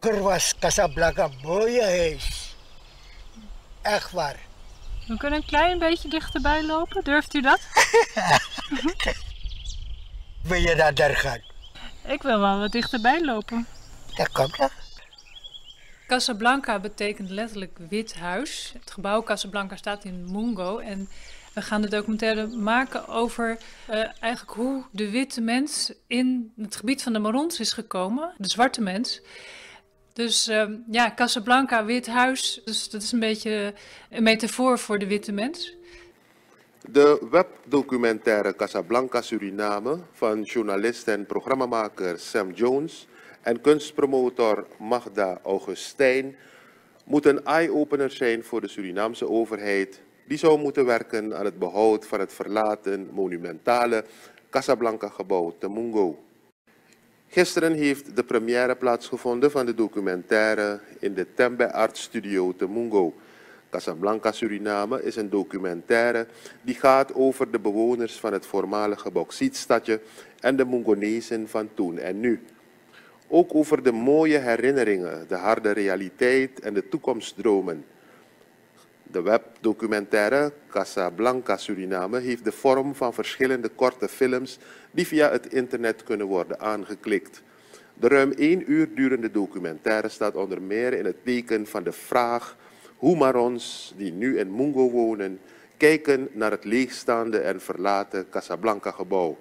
Vroeger was Casablanca mooie huis. Echt waar. We kunnen een klein beetje dichterbij lopen. Durft u dat? Wil je naar daar gaan? Ik wil wel wat dichterbij lopen. Dat komt toch? Casablanca betekent letterlijk wit huis. Het gebouw Casablanca staat in Mungo. En we gaan de documentaire maken over eh, eigenlijk hoe de witte mens in het gebied van de Marons is gekomen. De zwarte mens. Dus ehm, ja, Casablanca, wit huis. Dus dat is een beetje een metafoor voor de witte mens. De webdocumentaire Casablanca Suriname van journalist en programmamaker Sam Jones en kunstpromotor Magda Augustijn moet een eye-opener zijn voor de Surinaamse overheid die zou moeten werken aan het behoud van het verlaten monumentale Casablanca-gebouw te Mungo. Gisteren heeft de première plaatsgevonden van de documentaire in de Tembe Art Studio te Mungo. Casablanca Suriname is een documentaire die gaat over de bewoners van het voormalige bauxietstadje en de Mungonezen van toen en nu. Ook over de mooie herinneringen, de harde realiteit en de toekomstdromen. De webdocumentaire Casablanca Suriname heeft de vorm van verschillende korte films die via het internet kunnen worden aangeklikt. De ruim één uur durende documentaire staat onder meer in het teken van de vraag hoe Marons die nu in Mungo wonen kijken naar het leegstaande en verlaten Casablanca-gebouw.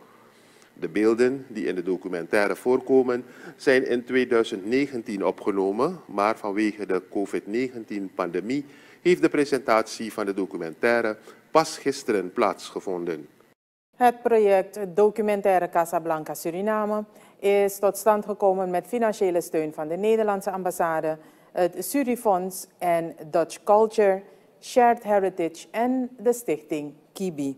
De beelden die in de documentaire voorkomen zijn in 2019 opgenomen, maar vanwege de COVID-19-pandemie heeft de presentatie van de documentaire pas gisteren plaatsgevonden. Het project Documentaire Casablanca Suriname is tot stand gekomen met financiële steun van de Nederlandse ambassade, het Surifonds en Dutch Culture, Shared Heritage en de stichting Kibi.